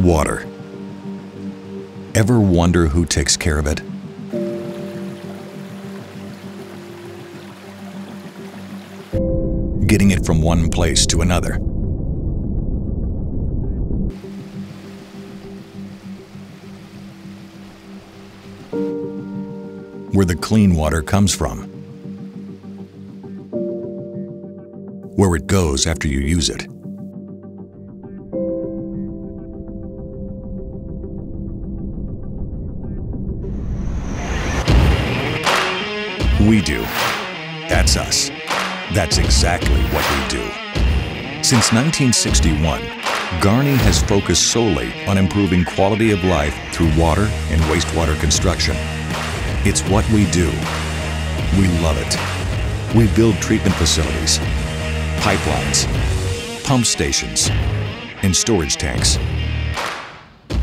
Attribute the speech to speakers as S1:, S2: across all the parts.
S1: Water. Ever wonder who takes care of it? Getting it from one place to another. Where the clean water comes from. Goes after you use it. We do. That's us. That's exactly what we do. Since 1961, Garney has focused solely on improving quality of life through water and wastewater construction. It's what we do. We love it. We build treatment facilities, pipelines, pump stations, and storage tanks.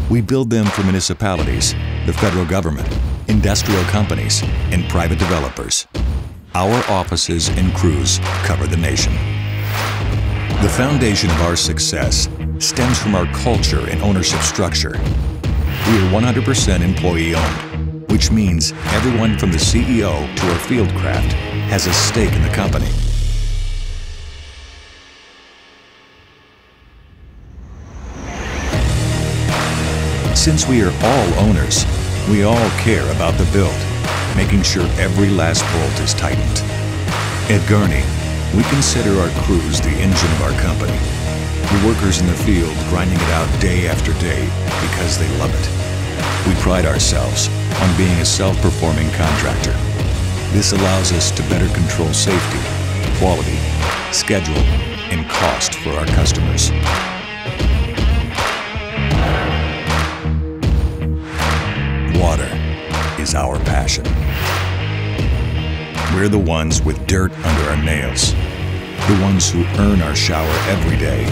S1: We build them for municipalities, the federal government, industrial companies, and private developers. Our offices and crews cover the nation. The foundation of our success stems from our culture and ownership structure. We are 100% employee owned, which means everyone from the CEO to our field craft has a stake in the company. Since we are all owners, we all care about the build, making sure every last bolt is tightened. At Garney, we consider our crews the engine of our company. The workers in the field grinding it out day after day because they love it. We pride ourselves on being a self-performing contractor. This allows us to better control safety, quality, schedule, and cost for our customers. Is our passion. We're the ones with dirt under our nails, the ones who earn our shower every day.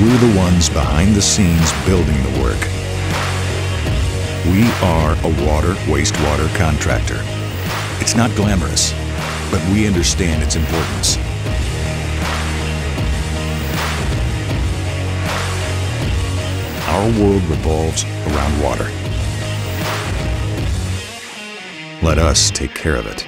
S1: We're the ones behind the scenes building the work. We are a water wastewater contractor. It's not glamorous, but we understand its importance. Our world revolves around water. Let us take care of it.